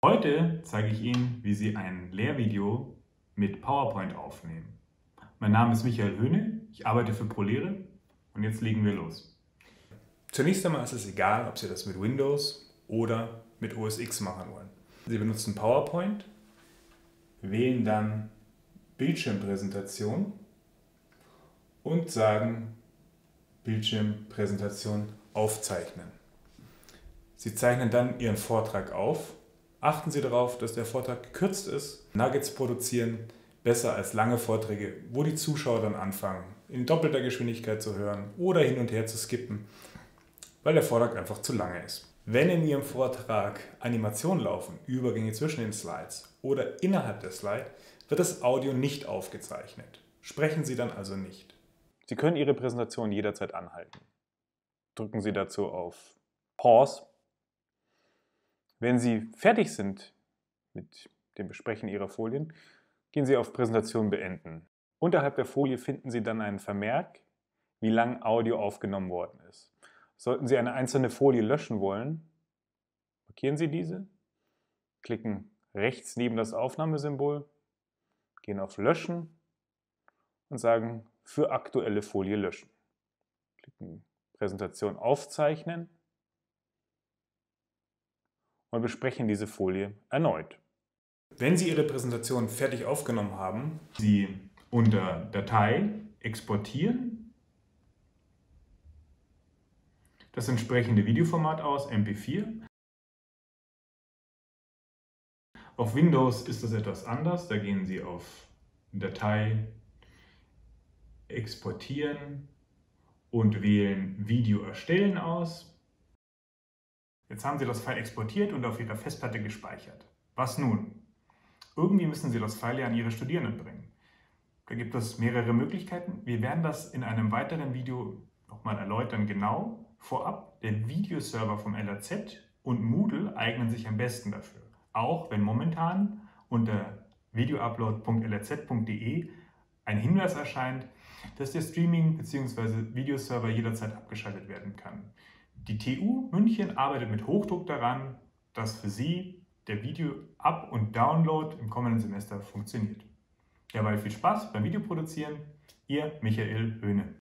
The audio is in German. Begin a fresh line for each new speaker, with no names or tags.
Heute zeige ich Ihnen, wie Sie ein Lehrvideo mit PowerPoint aufnehmen. Mein Name ist Michael Höhne, ich arbeite für ProLehre und jetzt legen wir los. Zunächst einmal ist es egal, ob Sie das mit Windows oder mit OS X machen wollen. Sie benutzen PowerPoint, wählen dann Bildschirmpräsentation und sagen Bildschirmpräsentation aufzeichnen. Sie zeichnen dann Ihren Vortrag auf Achten Sie darauf, dass der Vortrag gekürzt ist. Nuggets produzieren besser als lange Vorträge, wo die Zuschauer dann anfangen, in doppelter Geschwindigkeit zu hören oder hin und her zu skippen, weil der Vortrag einfach zu lange ist. Wenn in Ihrem Vortrag Animationen laufen, Übergänge zwischen den Slides oder innerhalb der Slide, wird das Audio nicht aufgezeichnet. Sprechen Sie dann also nicht. Sie können Ihre Präsentation jederzeit anhalten. Drücken Sie dazu auf Pause wenn Sie fertig sind mit dem Besprechen Ihrer Folien, gehen Sie auf Präsentation beenden. Unterhalb der Folie finden Sie dann einen Vermerk, wie lang Audio aufgenommen worden ist. Sollten Sie eine einzelne Folie löschen wollen, markieren Sie diese, klicken rechts neben das Aufnahmesymbol, gehen auf Löschen und sagen für aktuelle Folie löschen. Klicken Präsentation aufzeichnen und besprechen diese Folie erneut. Wenn Sie Ihre Präsentation fertig aufgenommen haben, Sie unter Datei exportieren, das entsprechende Videoformat aus, MP4. Auf Windows ist das etwas anders, da gehen Sie auf Datei, Exportieren und wählen Video erstellen aus. Jetzt haben Sie das File exportiert und auf Ihrer Festplatte gespeichert. Was nun? Irgendwie müssen Sie das File ja an Ihre Studierenden bringen. Da gibt es mehrere Möglichkeiten. Wir werden das in einem weiteren Video nochmal erläutern genau. Vorab, der Videoserver vom LAZ und Moodle eignen sich am besten dafür. Auch wenn momentan unter videoupload.laz.de ein Hinweis erscheint, dass der Streaming- bzw. Videoserver jederzeit abgeschaltet werden kann. Die TU München arbeitet mit Hochdruck daran, dass für Sie der Video-Up- und Download im kommenden Semester funktioniert. Dabei viel Spaß beim Videoproduzieren. Ihr Michael Höhne.